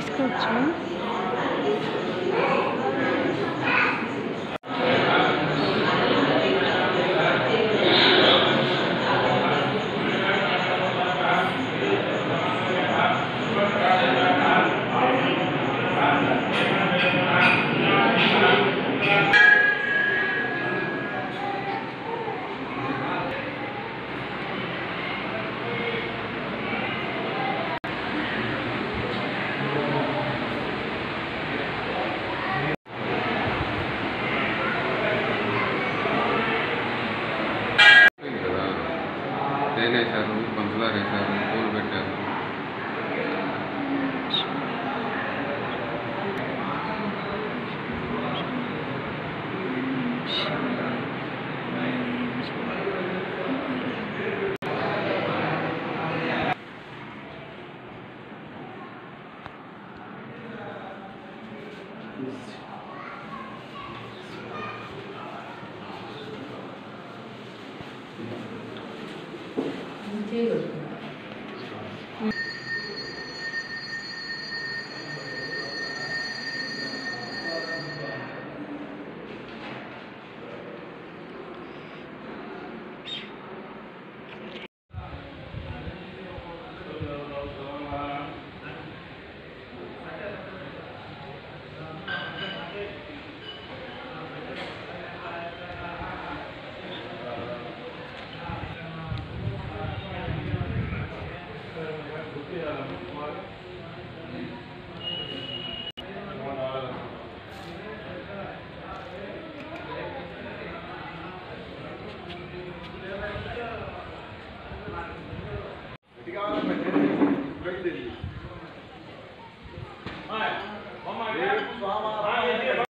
Please. తేనె వేశారు పంచదార వేశారు పూలు పెట్టారు 天有个 grande delícia. Vai, vamos agora.